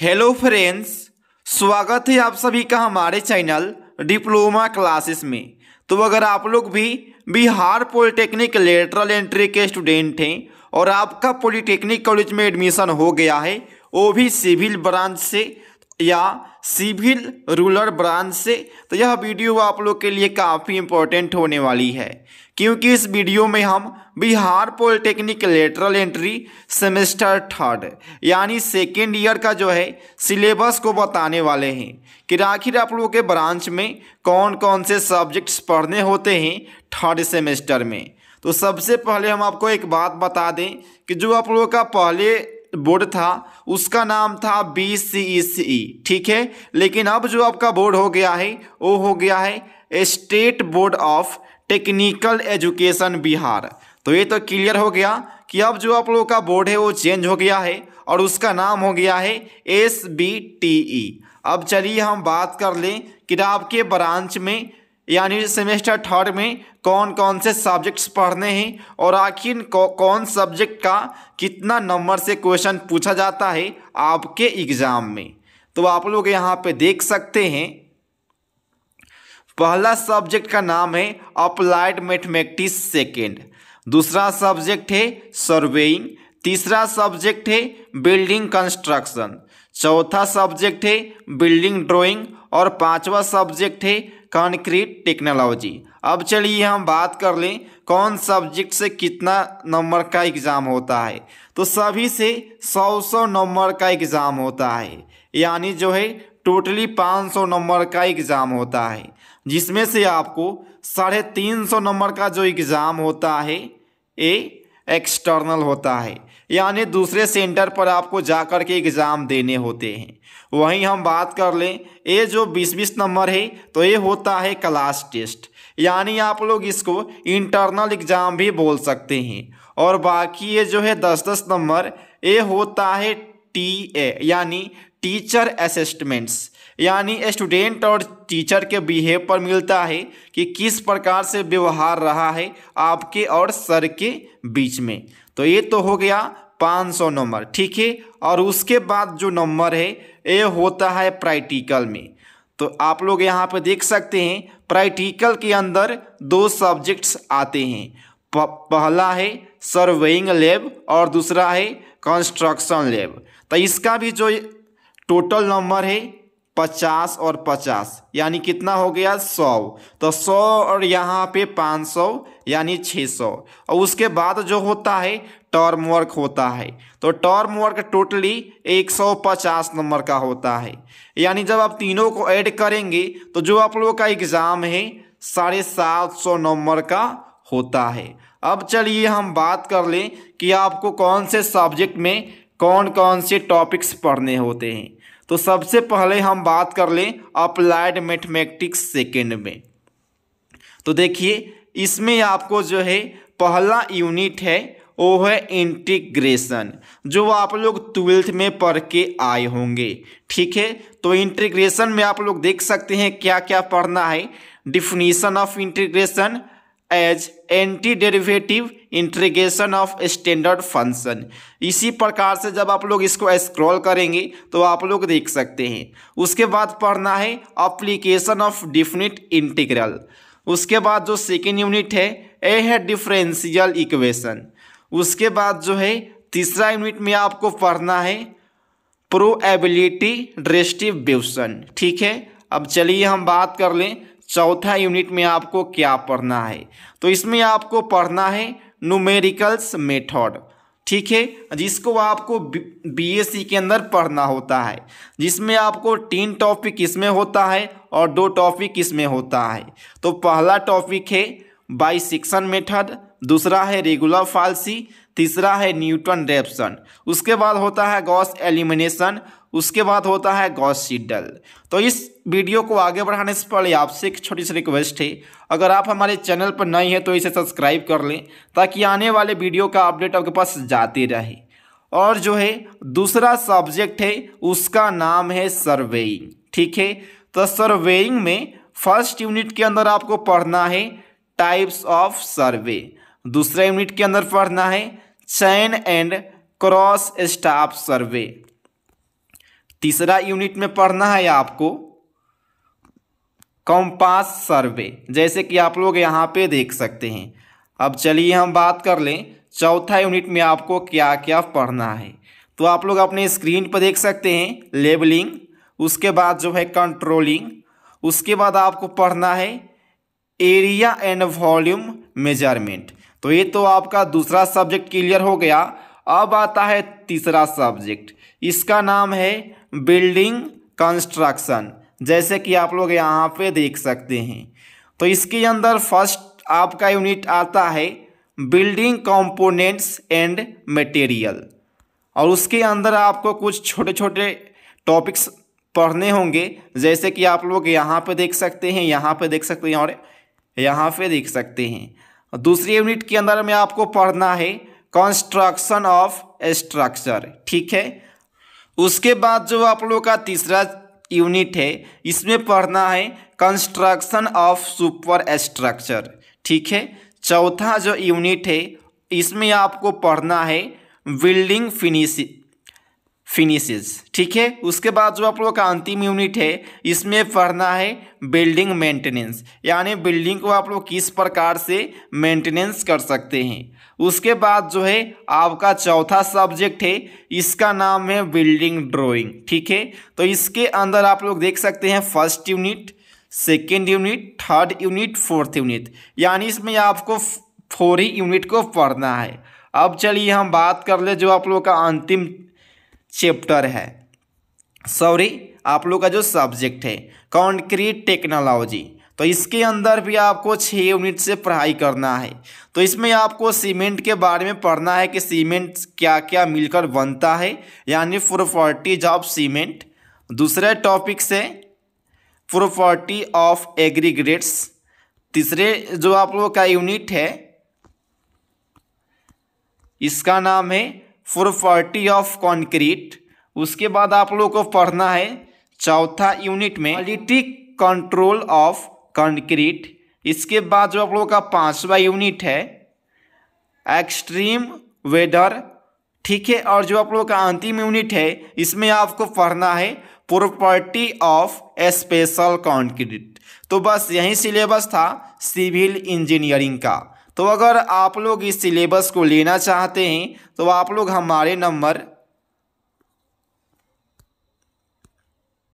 Hello friends स्वागत है आप सभी का हमारे चैनल डिप्लोमा क्लासेस में। तो अगर आप लोग भी बिहार पॉलिटेक्निक लेटरल एंट्री के स्टूडेंट हैं और आपका पॉलिटेक्निक कॉलेज में एडमिशन हो गया है वो भी सिविल ब्रांच से या सिविल रूरल ब्रांच से तो यह वीडियो आप लोग के लिए काफ़ी इम्पोर्टेंट होने वाली है। क्योंकि इस वीडियो में हम Bihar polytechnic lateral entry semester third, यानी सेकेंड ईयर का जो है सिलेबस को बताने वाले हैं कि आखिर आप लोगों के ब्रांच में कौन कौन से सब्जेक्ट्स पढ़ने होते हैं थर्ड सेमेस्टर में। तो सबसे पहले हम आपको एक बात बता दें कि जो आप लोगों का पहले बोर्ड था, उसका नाम था बी सी ई सी ई ठीक है? लेकिन अब जो आपका बोर्ड हो गया है, वो हो गया है state board of technical education Bihar तो ये तो क्लियर हो गया कि अब जो आप लोगों का बोर्ड है, वो चेंज हो गया है और उसका नाम हो गया है एस बी टी ई अब चलिए हम बात कर लें कि आपके ब्रांच में यानी सेमेस्टर थर्ड में कौन कौन से सब्जेक्ट्स पढ़ने हैं और आखिर कौन सब्जेक्ट का कितना नंबर से क्वेश्चन पूछा जाता है आपके एग्ज़ाम में। तो आप लोग यहाँ पे देख सकते हैं। पहला सब्जेक्ट का नाम है अप्लाइड मैथमेटिक्स सेकेंड दूसरा सब्जेक्ट है सर्वेइंग तीसरा सब्जेक्ट है बिल्डिंग कंस्ट्रक्शन चौथा सब्जेक्ट है बिल्डिंग ड्राइंग और पांचवा सब्जेक्ट है कंक्रीट टेक्नोलॉजी। अब चलिए हम बात कर लें कौन सब्जेक्ट से कितना नंबर का एग्ज़ाम होता है। तो सभी से सौ सौ नंबर का एग्ज़ाम होता है, यानी जो है टोटली पाँच सौ नंबर का एग्ज़ाम होता है, जिसमें से आपको साढ़े तीन सौ नंबर का जो एग्ज़ाम होता है ये एक्सटर्नल होता है। यानी दूसरे सेंटर पर आपको जा कर के एग्ज़ाम देने होते हैं। वहीं हम बात कर लें ये जो बीस बीस नंबर है तो ये होता है क्लास टेस्ट। यानी आप लोग इसको इंटरनल एग्ज़ाम भी बोल सकते हैं। और बाकी ये जो है दस दस नंबर ये होता है टी ए, यानी टीचर असेसमेंट्स। यानी स्टूडेंट और टीचर के बिहेव पर मिलता है कि किस प्रकार से व्यवहार रहा है आपके और सर के बीच में। तो ये तो हो गया 500 नंबर, ठीक है? और उसके बाद जो नंबर है ये होता है प्रैक्टिकल में। तो आप लोग यहाँ पे देख सकते हैं प्रैक्टिकल के अंदर दो सब्जेक्ट्स आते हैं। पहला है सर्वेइंग लैब और दूसरा है कंस्ट्रक्शन लैब तो इसका भी जो टोटल नंबर है पचास और पचास, यानी कितना हो गया सौ। तो सौ और यहाँ पे पाँच सौ, यानी छः सौ। और उसके बाद जो होता है, टर्म वर्क होता है। तो टर्म वर्क टोटली एक सौ पचास नंबर का होता है। यानी जब आप तीनों को ऐड करेंगे तो जो आप लोगों का एग्ज़ाम है, साढ़े सात सौ नंबर का होता है। अब चलिए हम बात कर लें कि आपको कौन से सब्जेक्ट में कौन कौन से टॉपिक्स पढ़ने होते हैं। तो सबसे पहले हम बात कर लें अप्लाइड मैथमेटिक्स सेकेंड में। तो देखिए, इसमें आपको जो है, पहला यूनिट है, वो है इंटीग्रेशन, जो आप लोग ट्वेल्थ में पढ़ के आए होंगे। ठीक है? तो इंटीग्रेशन में आप लोग देख सकते हैं क्या क्या पढ़ना है। Definition of integration as anti derivative integration of standard function इसी प्रकार से जब आप लोग इसको स्क्रॉल करेंगे तो आप लोग देख सकते हैं। उसके बाद पढ़ना है अप्लीकेशन ऑफ़ डिफिनिट इंटीग्रल उसके बाद जो सेकेंड यूनिट है, ए है डिफरेंशियल इक्वेशन उसके बाद जो है, तीसरा यूनिट में आपको पढ़ना है प्रोएबिलिटी डिस्ट्रीब्यूशन ठीक है? अब चलिए हम बात कर लें चौथा यूनिट में आपको क्या पढ़ना है? तो इसमें आपको पढ़ना है न्यूमेरिकल्स मेथड ठीक है? जिसको आपको बीएससी के अंदर पढ़ना होता है। जिसमें आपको तीन टॉपिक इसमें होता है और दो टॉपिक इसमें होता है। तो पहला टॉपिक है बाइसिक्सन मेथड दूसरा है रेगुलर फालसी तीसरा है न्यूटन रेप्सन। उसके बाद होता है गॉस एलिमिनेशन, उसके बाद होता है गॉस सीडल। तो इस वीडियो को आगे बढ़ाने से पहले आपसे एक छोटी सी रिक्वेस्ट है, अगर आप हमारे चैनल पर नए हैं तो इसे सब्सक्राइब कर लें, ताकि आने वाले वीडियो का अपडेट आपके पास जाते रहे। और जो है, दूसरा सब्जेक्ट है, उसका नाम है सर्वेइंग। ठीक है? तो सर्वेइंग में फ़र्स्ट यूनिट के अंदर आपको पढ़ना है टाइप्स ऑफ़ सर्वे। दूसरे यूनिट के अंदर पढ़ना है chain and cross staff survey तीसरा यूनिट में पढ़ना है आपको कॉम्पास सर्वे जैसे कि आप लोग यहाँ पे देख सकते हैं। अब चलिए हम बात कर लें, चौथा यूनिट में आपको क्या क्या पढ़ना है। तो आप लोग अपने स्क्रीन पर देख सकते हैं लेबलिंग उसके बाद जो है कंट्रोलिंग उसके बाद आपको पढ़ना है एरिया एंड वॉल्यूम मेज़रमेंट तो ये तो आपका दूसरा सब्जेक्ट क्लियर हो गया। अब आता है तीसरा सब्जेक्ट। इसका नाम है बिल्डिंग कंस्ट्रक्शन, जैसे कि आप लोग यहाँ पे देख सकते हैं। तो इसके अंदर फ़र्स्ट आपका यूनिट आता है बिल्डिंग कंपोनेंट्स एंड मटेरियल। और उसके अंदर आपको कुछ छोटे छोटे टॉपिक्स पढ़ने होंगे, जैसे कि आप लोग यहाँ पे देख सकते हैं, यहाँ पे देख सकते हैं और यहाँ पे देख सकते हैं। दूसरी यूनिट के अंदर में आपको पढ़ना है कंस्ट्रक्शन ऑफ़ स्ट्रक्चर ठीक है? उसके बाद जो आप लोग का तीसरा यूनिट है, इसमें पढ़ना है कंस्ट्रक्शन ऑफ़ सुपर स्ट्रक्चर ठीक है? चौथा जो यूनिट है, इसमें आपको पढ़ना है बिल्डिंग फिनिश फिनिशेस ठीक है? उसके बाद जो आप लोगों का अंतिम यूनिट है, इसमें पढ़ना है बिल्डिंग मेंटेनेंस, यानी बिल्डिंग को आप लोग किस प्रकार से मेंटेनेंस कर सकते हैं। उसके बाद जो है, आपका चौथा सब्जेक्ट है, इसका नाम है बिल्डिंग ड्राइंग, ठीक है? तो इसके अंदर आप लोग देख सकते हैं first unit, second unit, third unit, fourth unit, यानी इसमें आपको फोर ही यूनिट को पढ़ना है। अब चलिए हम बात कर ले जो आप लोग का अंतिम चैप्टर है। सॉरी, आप लोग का जो सब्जेक्ट है कॉन्क्रीट टेक्नोलॉजी तो इसके अंदर भी आपको छः यूनिट से पढ़ाई करना है। तो इसमें आपको सीमेंट के बारे में पढ़ना है कि सीमेंट क्या क्या मिलकर बनता है, यानी प्रॉपर्टीज़ ऑफ़ सीमेंट दूसरे टॉपिक से प्रॉपर्टी ऑफ़ एग्रीग्रेट्स तीसरे जो आप लोगों का यूनिट है, इसका नाम है प्रॉपर्टी ऑफ़ कॉन्क्रीट उसके बाद आप लोग को पढ़ना है, चौथा यूनिट में क्वालिटी कंट्रोल ऑफ़ कंक्रीट। इसके बाद जो आप लोगों का पांचवा यूनिट है, एक्सट्रीम वेदर। ठीक है, और जो आप लोगों का अंतिम यूनिट है, इसमें आपको पढ़ना है प्रॉपर्टी ऑफ़ स्पेशल कंक्रीट। तो बस यही सिलेबस था सिविल इंजीनियरिंग का। तो अगर आप लोग इस सिलेबस को लेना चाहते हैं तो आप लोग हमारे नंबर